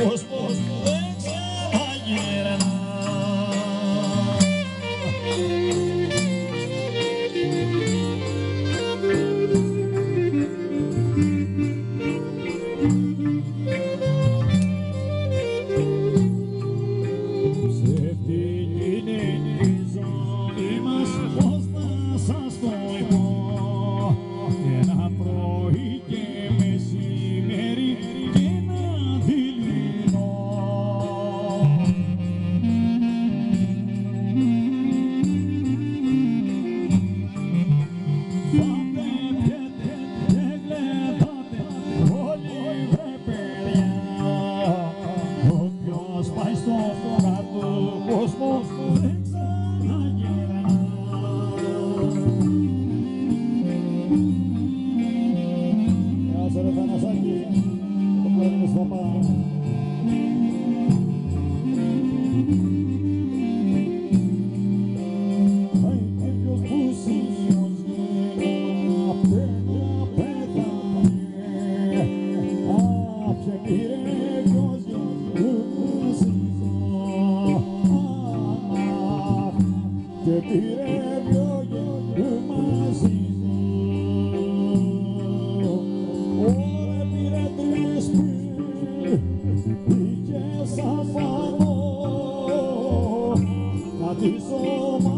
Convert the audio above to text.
ojos a